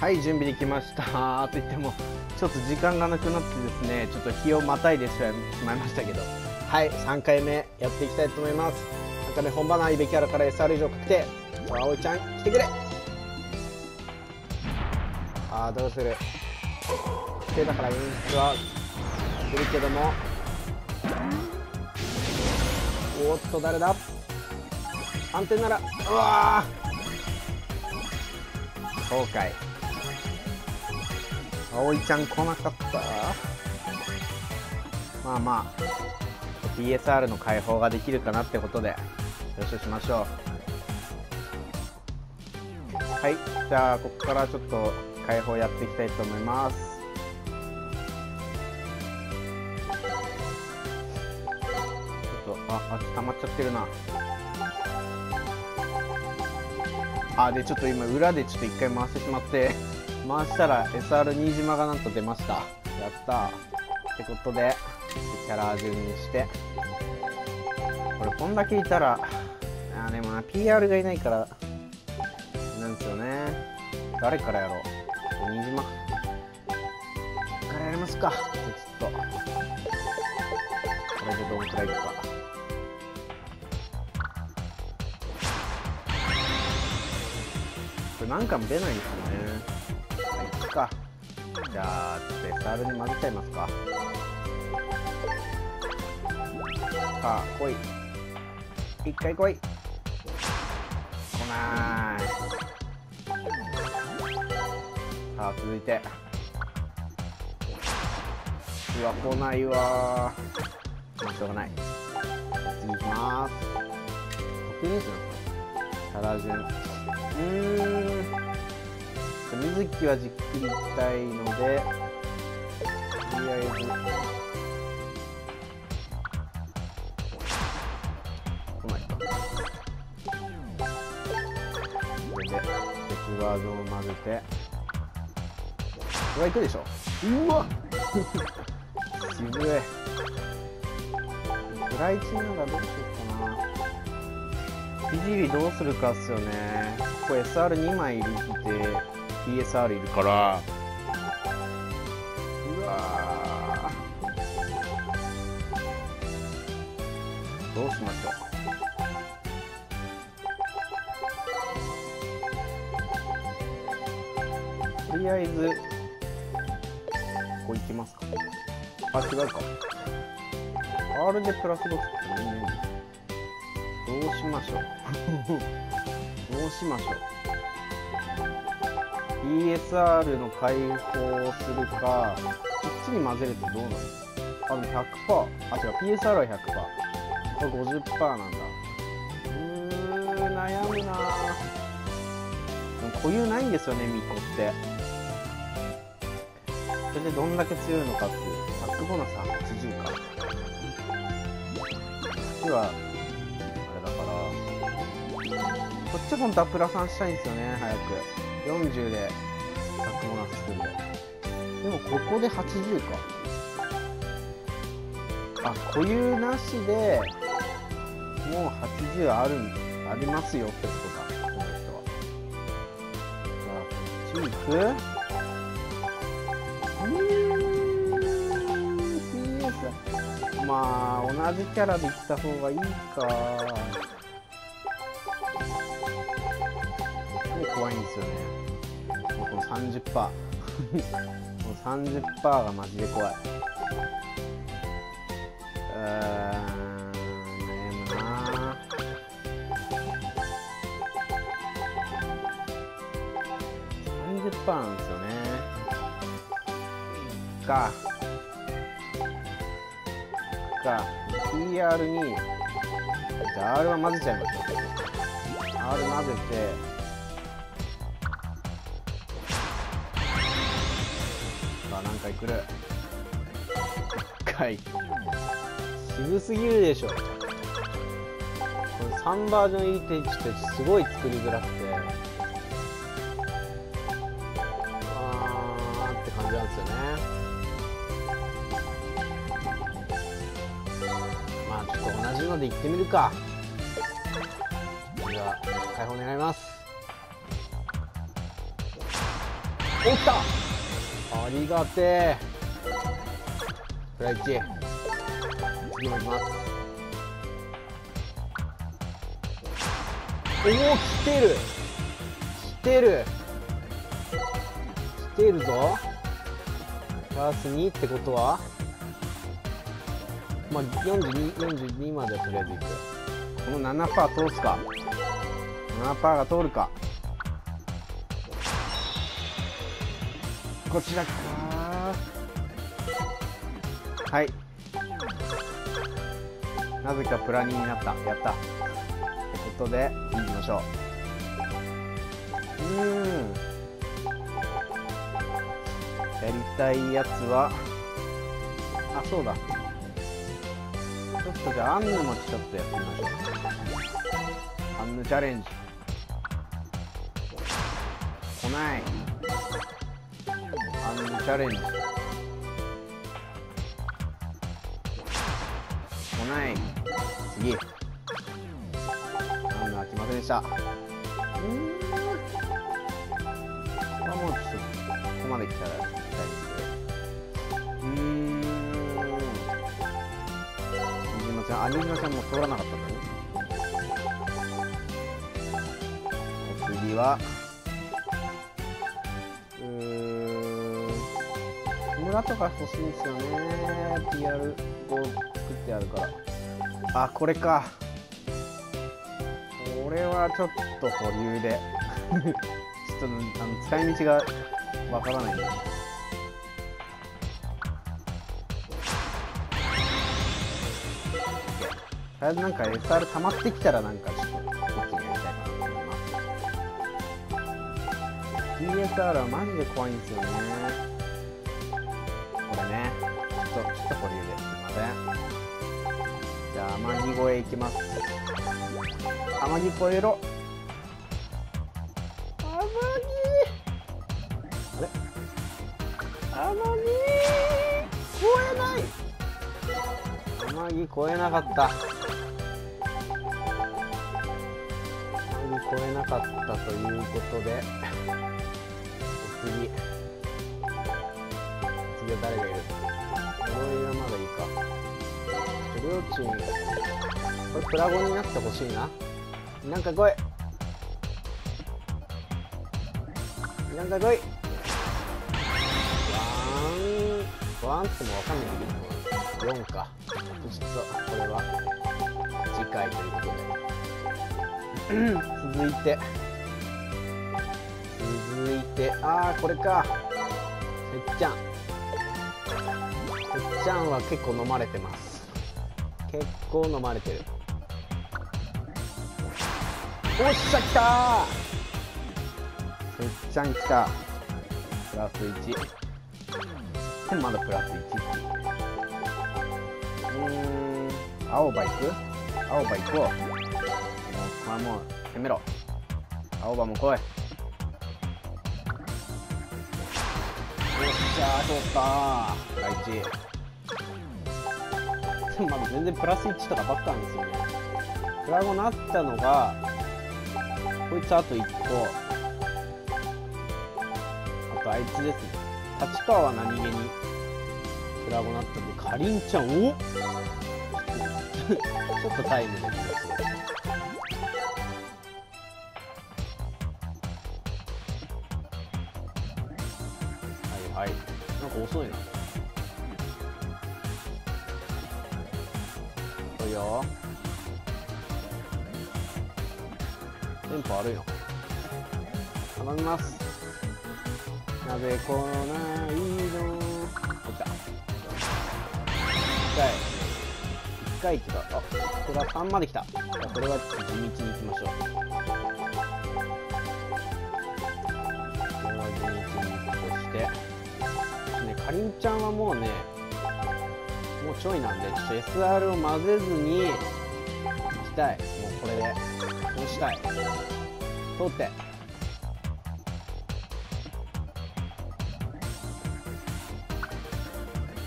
はい準備できました。と言ってもちょっと時間がなくなってですねちょっと日をまたいでしまいましたけど。はい3回目やっていきたいと思います。3回目本番のイベキャラから SR 以上確定葵ちゃん来てくれ。ああどうする。来てだからインスはするけども。おっと誰だ。安定ならうわそうかい葵ちゃん来なかった？まあまあ PSR の解放ができるかなってことでよししましょう。はいじゃあここからちょっと解放やっていきたいと思います。ちょっとああ溜まっちゃってるな。あでちょっと今裏でちょっと一回回してしまって。回したら SR 新島がなんと出ました。やった。ってことでキャラ順にして。これこんだけいたらあでもな PR がいないからなんですよね。誰からやろう？新島。からやりますか？ちょっと。これでどんくらいいくか。これなんかも出ないんですよね。じゃあちょっと SR に混ぜちゃいますか。さあ来い。一回来い。来ない。さあ続いて。うわ来ないわ。まあしょうがない。次行きます。得意ですよタラ順。うーん。水木はじっくりいきたいのでとりあえず。来ないかこれで鉄ワードを混ぜて。これはいくでしょう？わ。渋い。フライチながらどうしようかな。ひじりどうするかっすよね。これ SR2 枚入れて PSR いるから。うわどうしましょう。とりあえずここ行きますか。あ違うか。R でプラス5ってもいいねどうしましょう。どうしましょう ESR の解放をするかこっちに混ぜるとどうなるあの100%あ違う。PSR は100%これ50%なんだ。うーん悩むな。固有ないんですよねミコって。それでどんだけ強いのかっていう。バックボナスは80か。こっちはあれだから。こっちは本当はプラ3したいんですよね早く。40で100もなすくんででもここで80か。あ固有なしでもう80あるんありますよってことかこの人は。じゃあこっち行くうーん PS まあ同じキャラで行った方がいいか。怖いんですよね。もうこの30% もう30%がマジで怖い。うん。悩むな30%なんですよね。か。か。PR にじゃあ R は混ぜちゃいましょう。R 混ぜて回来る。1回。渋すぎるでしょ。これ3バージョン入りってちょっとすごい作りづらくて。あーって感じなんですよね。まあちょっと同じのでいってみるか。では解放願います。おったりがてえ。フライチ。次もいきます。おお来てる。来てる。来てるぞ。プラス2ってことは？まあ42 42までとりあえずいくこの7%通すか。7%が通るか。こちらか。はい。なぜかプラ2になった。やった。ってことでいきましょう。うん。やりたいやつはあそうだ。ちょっとじゃあアンヌもちょっとやってみましょう。アンヌチャレンジ。来ない。チャレンジ来ない次なんだでしたうんこれはもうちょっとここまで来たら。行きたいですけどうーん。新島ちゃんあ新島ちゃんも通ら。なかったんだねお次は村とか欲しいんですよね。PR を作ってあるから。あこれか。これはちょっと保留で。ちょっとあの使い道がわからない。んでとりあえずなんか SR 溜まってきたらなんかちょっとこっちにやりたいな。と思います DSR はマジで怖いんですよね。これね。ちょっとちょっと保留ですすいません。じゃあ天城越え行きます。天城越えろ。天城あれ？天城越えない。天城越えなかった。天城越えなかったということで次は誰がいる呪いはまだいいか。りょうちんこれプラゴになってほしいな。なんか来い。なんか来い。ワンワンってもわかんないけど4か。ちょっとこれは次回ということで。続いて。続いて。ああこれか。せっちゃん。ちゃんは結構飲まれてます。結構飲まれてる。おっしゃ来たせっちゃん来た。プラス1でまだプラス1うん。青葉行く？青葉行こう。もうこれもう攻めろ。青葉も来い。よっしゃー通ったプラ1まだ全然プラス1とかばっかなんですよね。プラゴなったのがこいつあと1個。あとあいつですね。立川は何気にプラゴなったんでかりんちゃんお ちょっとタイムで気がするはいはい。なんか遅いな。悪いの頼みます。なぜ来ないのこっちだ。1回。1回来たあこれは3まで来た。じゃあこれは地道に行きましょう。これは地道に行くとして。ねかりんちゃんはもうねもうちょいなんでちょっと SR を混ぜずに行きたい。もうこれで。こうしたい。通って。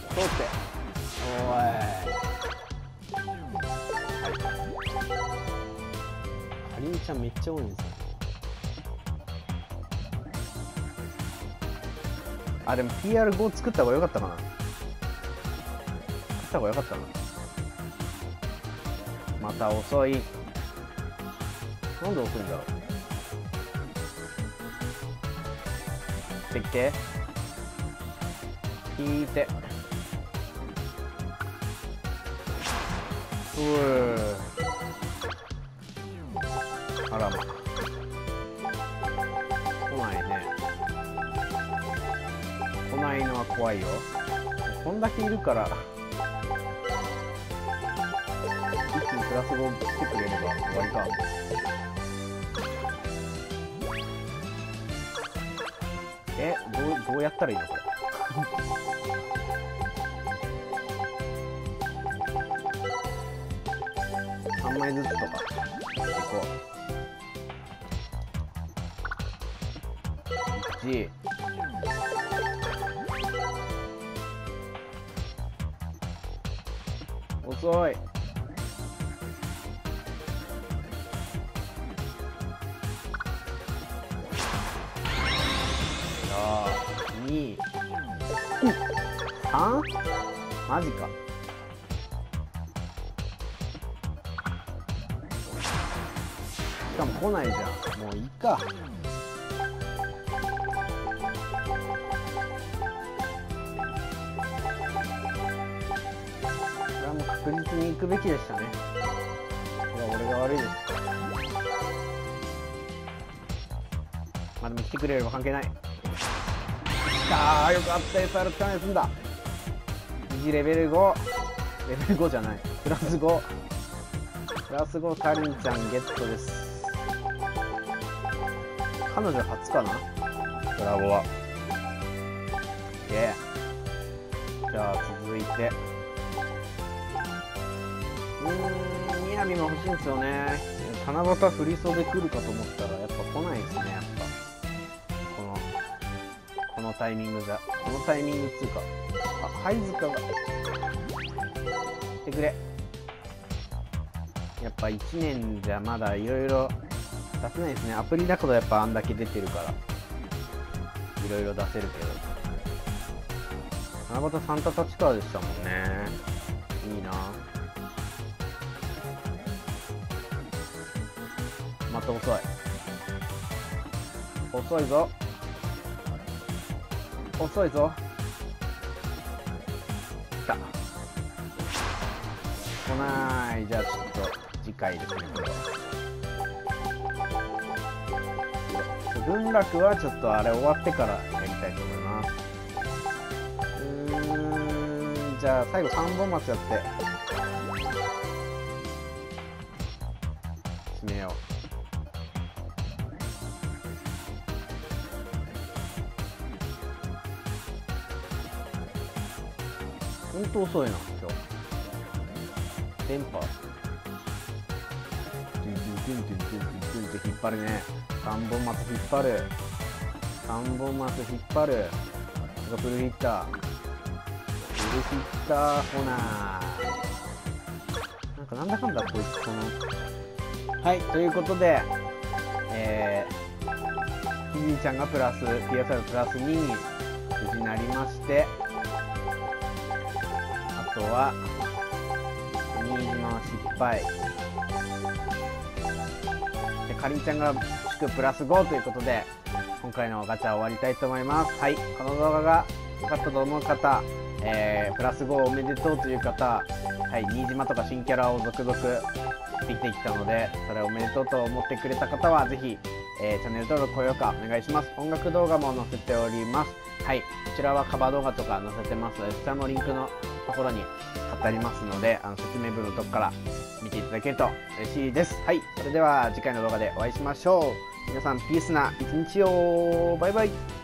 通って。おい。はいかりんちゃんめっちゃ多いんですよあでも PR5 作った方が良かったかな。作った方が良かったな。また遅い。なんで遅いんだろう。できて引いて。うー。あらま。来ないね。来ないのは怖いよ。こんだけいるから。一気にプラス5来てくれれば終わりか。どうやったらいいのこれ？3枚ずつとか。いこう。1遅い。マジか。しかも来ないじゃん。もういいか。これはもう確実に行くべきでしたね。これは俺が悪いです。まあでも来てくれれば関係ない。あー。よかった SR 使わないで済んだ。維持レベル5レベル5じゃない。プラス5プラス5かりんちゃんゲットです。彼女初かな？ドラゴは。OK じゃあ続いて。うーんみやびも欲しいんですよね。七夕振り袖来るかと思ったらやっぱ来ないですねやっぱ。このこのタイミングじゃ。このタイミングっつうかあ貝塚が。来てくれ。やっぱ1年じゃまだいろいろ出せないですね。アプリだからやっぱあんだけ出てるから。いろいろ出せるけど。七夕サンタ立川でしたもんね。いいな。また遅い。遅いぞ。遅いぞ。た。来ない。じゃあちょっと次回ですね。これは文楽はちょっとあれ終わってからやりたいと思います。うーんじゃあ最後3本松やって。ほんと遅いな今日電波ドゥンドゥンドゥンドゥンドゥンドゥンドゥンって。引っ張るね3本松引っ張る3本松引っ張るがフルヒッターフルヒッターほななんかなんだかんだこいつこのはいということでえー、ひじいちゃんがプラス PSR プラス2に無事なりまして。とは新島は失敗。でかりんちゃんが祝プラス5ということで今回のガチャ終わりたいと思います。はい。この動画が良かったと思う方、えー、プラス5おめでとうという方はい新島とか新キャラを続々できてきたのでそれおめでとうと思ってくれた方はぜひ、えー、チャンネル登録高評価お願いします。音楽動画も載せております。はい。こちらはカバー動画とか載せてます。のでそちらのリンクのところに貼ってありますのであの説明文のとこから見ていただけると嬉しいです。はい。それでは次回の動画でお会いしましょう。皆さんピースな一日を。バイバイ。